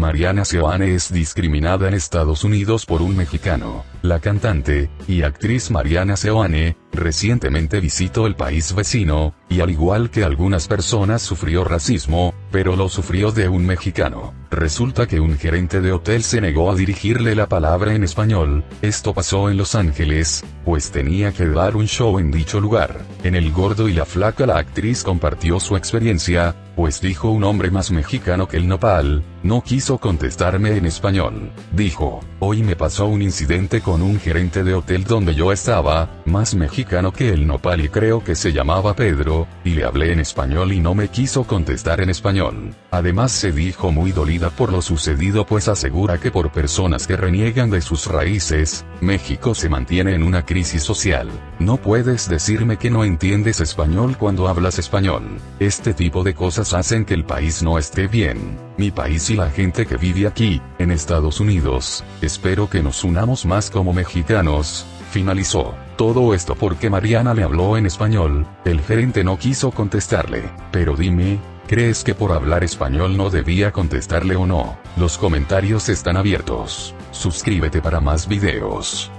Mariana Seoane es discriminada en Estados Unidos por un mexicano. La cantante y actriz Mariana Seoane recientemente visitó el país vecino, y al igual que algunas personas sufrió racismo, pero lo sufrió de un mexicano. Resulta que un gerente de hotel se negó a dirigirle la palabra en español, esto pasó en Los Ángeles, pues tenía que dar un show en dicho lugar. En El Gordo y la Flaca la actriz compartió su experiencia, pues dijo un hombre más mexicano que el nopal, no quiso contestarme en español. Dijo, hoy me pasó un incidente con un gerente de hotel donde yo estaba, más mexicano que el nopal y creo que se llamaba Pedro, y le hablé en español y no me quiso contestar en español. Además se dijo muy dolida por lo sucedido pues asegura que por personas que reniegan de sus raíces, México se mantiene en una crisis social. No puedes decirme que no entiendes español cuando hablas español. Este tipo de cosas hacen que el país no esté bien. Mi país y la gente que vive aquí, en Estados Unidos, espero que nos unamos más como mexicanos, finalizó. Todo esto porque Mariana le habló en español, el gerente no quiso contestarle. Pero dime, ¿crees que por hablar español no debía contestarle o no? Los comentarios están abiertos. Suscríbete para más videos.